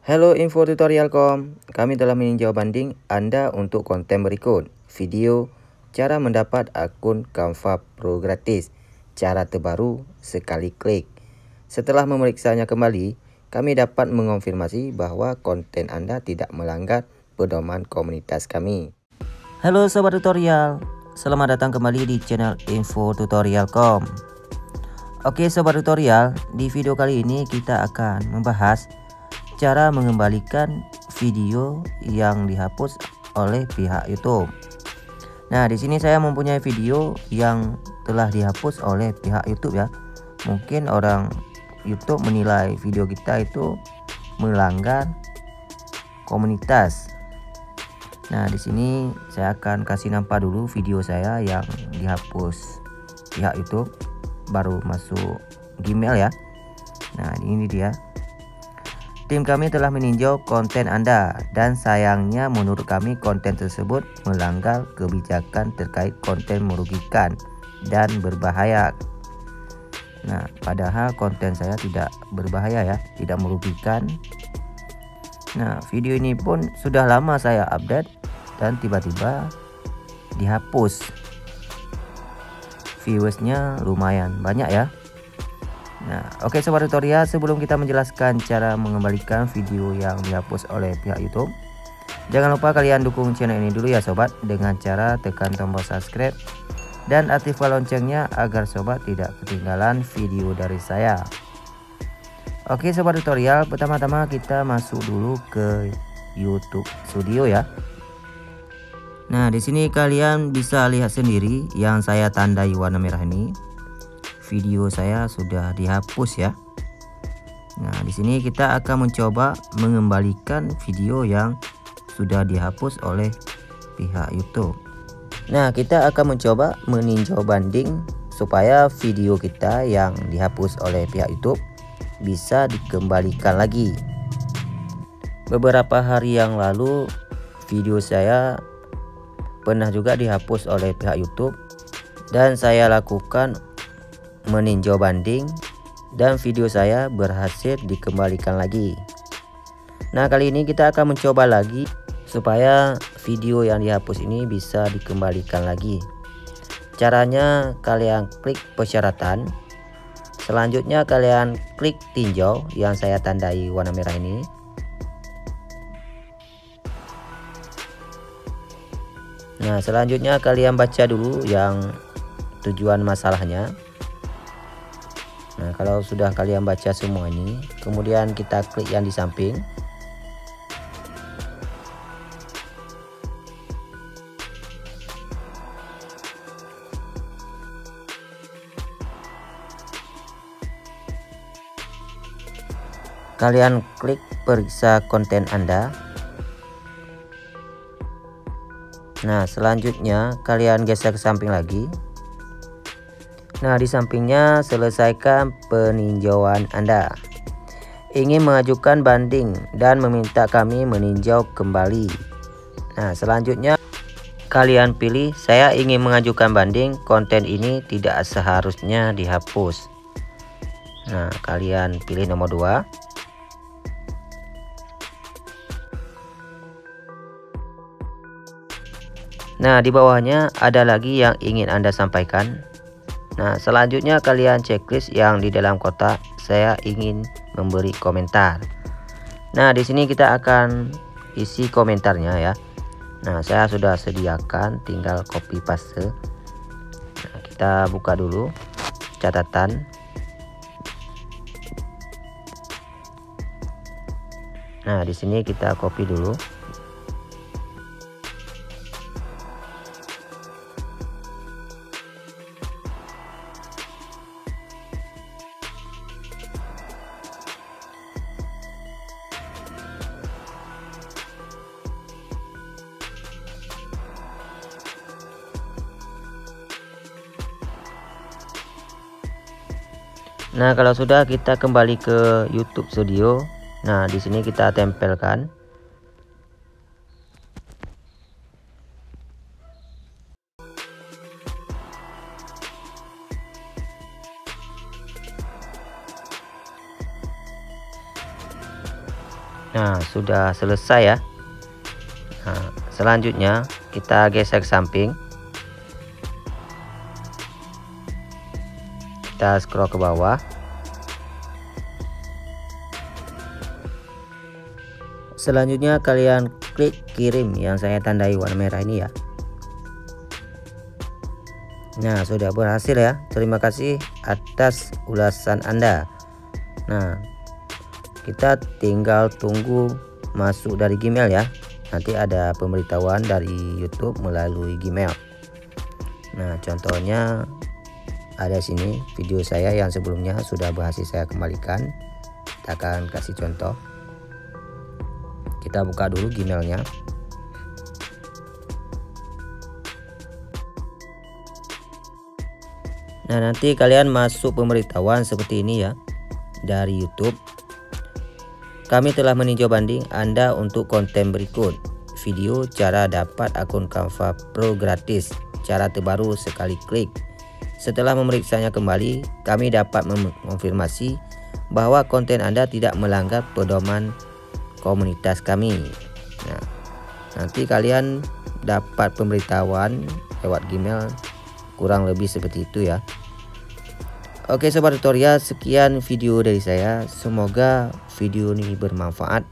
Halo Info Tutorialcom, kami telah meninjau banding Anda untuk konten berikut. Video, cara mendapat akun Canva Pro gratis, cara terbaru sekali klik. Setelah memeriksanya kembali, kami dapat mengonfirmasi bahwa konten Anda tidak melanggar pedoman komunitas kami. Halo Sobat Tutorial, selamat datang kembali di channel Info Tutorialcom. Oke Sobat Tutorial, di video kali ini kita akan membahas cara mengembalikan video yang dihapus oleh pihak YouTube. Nah, di sini saya mempunyai video yang telah dihapus oleh pihak YouTube ya. Mungkin orang YouTube menilai video kita itu melanggar komunitas. Nah, di sini saya akan kasih nampak dulu video saya yang dihapus pihak YouTube baru masuk Gmail ya. Nah, ini dia. Tim kami telah meninjau konten Anda dan sayangnya menurut kami konten tersebut melanggar kebijakan terkait konten merugikan dan berbahaya. Nah, padahal konten saya tidak berbahaya ya, tidak merugikan. Nah, video ini pun sudah lama saya update dan tiba-tiba dihapus. Viewersnya lumayan banyak ya. Nah, oke okay, sobat tutorial, sebelum kita menjelaskan cara mengembalikan video yang dihapus oleh pihak YouTube, jangan lupa kalian dukung channel ini dulu ya sobat dengan cara tekan tombol subscribe dan aktifkan loncengnya agar sobat tidak ketinggalan video dari saya. Oke okay, sobat tutorial, pertama-tama kita masuk dulu ke YouTube Studio ya. Nah, di sini kalian bisa lihat sendiri yang saya tandai warna merah ini video saya sudah dihapus ya. Nah, di sini kita akan mencoba mengembalikan video yang sudah dihapus oleh pihak YouTube. Nah, kita akan mencoba meninjau banding supaya video kita yang dihapus oleh pihak YouTube bisa dikembalikan lagi. Beberapa hari yang lalu video saya pernah juga dihapus oleh pihak YouTube dan saya lakukan meninjau banding dan video saya berhasil dikembalikan lagi. Nah kali ini kita akan mencoba lagi supaya video yang dihapus ini bisa dikembalikan lagi. Caranya kalian klik persyaratan. Selanjutnya kalian klik tinjau yang saya tandai warna merah ini. Nah selanjutnya kalian baca dulu yang tujuan masalahnya kalau sudah kalian baca semua ini kemudian kita klik yang di samping. Kalian klik periksa konten Anda. Nah selanjutnya kalian geser ke samping lagi Nah, di sampingnya selesaikan peninjauan Anda. Ingin mengajukan banding dan meminta kami meninjau kembali. Nah, selanjutnya kalian pilih saya ingin mengajukan banding, konten ini tidak seharusnya dihapus. Nah, kalian pilih nomor 2. Nah, di bawahnya ada lagi yang ingin Anda sampaikan. Nah, selanjutnya kalian checklist yang di dalam kotak saya ingin memberi komentar. Nah, di sini kita akan isi komentarnya ya. Nah, saya sudah sediakan tinggal copy paste. Nah, kita buka dulu catatan. Nah, di sini kita copy dulu. Nah, kalau sudah kita kembali ke YouTube Studio. Nah, di sini kita tempelkan. Nah, sudah selesai ya. Nah, selanjutnya kita geser ke samping. Kita scroll ke bawah. Selanjutnya kalian klik kirim yang saya tandai warna merah ini ya. Nah, sudah berhasil ya. Terima kasih atas ulasan Anda. Nah, kita tinggal tunggu masuk dari Gmail ya nanti ada pemberitahuan dari YouTube melalui Gmail nah contohnya ada sini video saya yang sebelumnya sudah berhasil saya kembalikan kita akan kasih contoh kita buka dulu Gmailnya Nah nanti kalian masuk pemberitahuan seperti ini ya dari YouTube kami telah meninjau banding Anda untuk konten berikut. Video cara dapat akun Canva Pro gratis. Cara terbaru sekali klik. Setelah memeriksanya kembali, kami dapat mengonfirmasi bahwa konten Anda tidak melanggar pedoman komunitas kami. Nah, nanti kalian dapat pemberitahuan lewat Gmail kurang lebih seperti itu ya. Oke sobat tutorial sekian video dari saya semoga video ini bermanfaat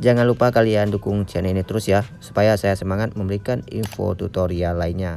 jangan lupa kalian dukung channel ini terus ya supaya saya semangat memberikan info tutorial lainnya